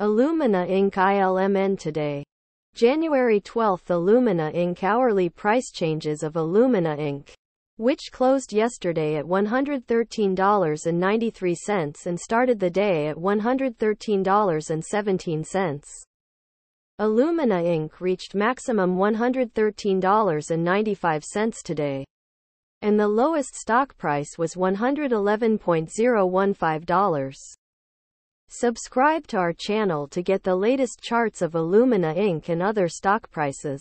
Illumina Inc. ILMN today. January 12 Illumina Inc. hourly price changes of Illumina Inc. which closed yesterday at $113.93 and started the day at $113.17. Illumina Inc. reached maximum $113.95 today. And the lowest stock price was $111.015. Subscribe to our channel to get the latest charts of Illumina Inc. and other stock prices.